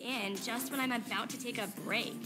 in just when I'm about to take a break.